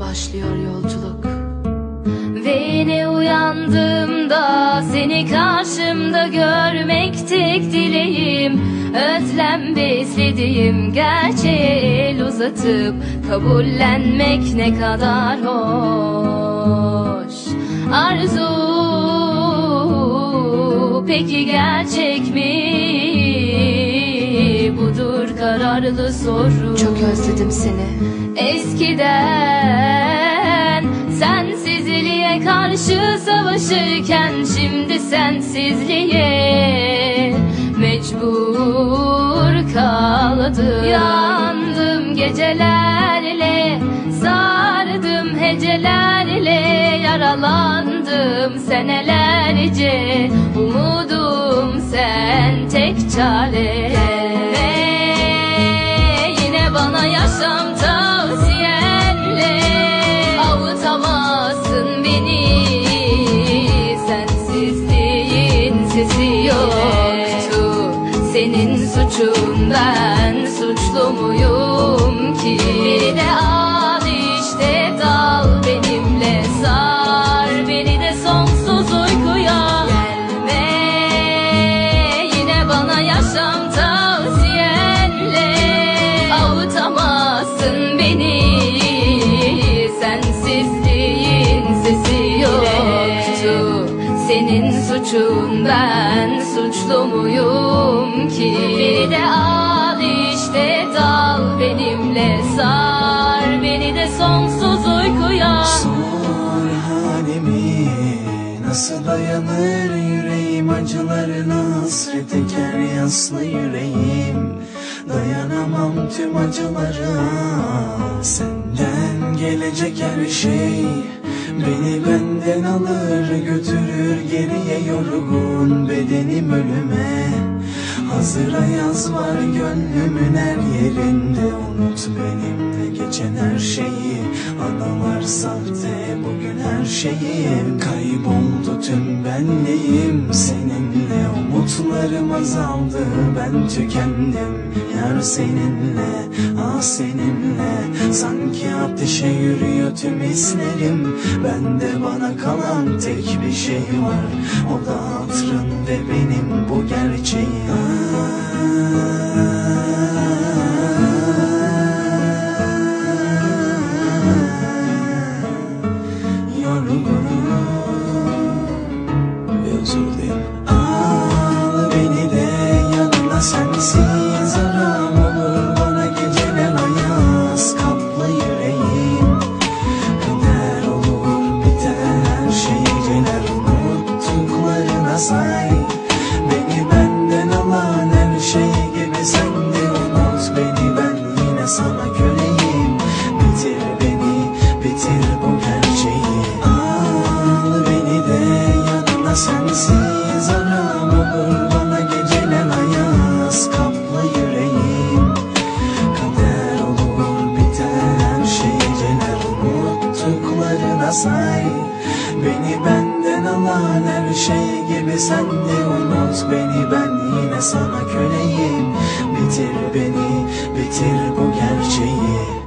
başlıyor yolculuk. Ve yine uyandığımda seni karşımda görmek tek dileğim. Özlem beslediğim gerçeğe el uzatıp kabullenmek ne kadar hoş. Arzu peki gerçek mi? Kararlı soru. Çok özledim seni. Eskiden sensizliğe karşı savaşırken şimdi sensizliğe mecbur kaldım. Yandım gecelerle sardım hecelerle yaralandım senelerce. Umudum sen tek çare yaşam tavsiyenle avutamazsın beni. Sensizliğin sesi yoktu. Senin suçun ben suçlu muyum Senin suçun ben suçlu muyum ki? Beni de al işte dal benimle sar Beni de sonsuz uykuya. Sor halimi Nasıl dayanır yüreğim acılarına? Hasret eker yaslı yüreğim Dayanamam tüm acılara. Senden gelecek her şey Beni benden alır götürür geriye yorgun bedenim ölüme Hazıra yaz var gönlümün her yerinde. Unut benimle geçen her şeyi. Anılar sahte bugün her şeyim. Kayboldu tüm benliğim. Seninle umutlarım azaldı. Ben tükendim. Yar seninle Ah seninle. Sanki ateşe yürüyor tüm hislerim. Bende bana kalan tek bir şey var. O da hatırın ve benim bu gerçeğim sim say Beni benden alan her şey gibi sen de unut Beni. Ben yine sana köleyim. Bitir beni bitir bu gerçeği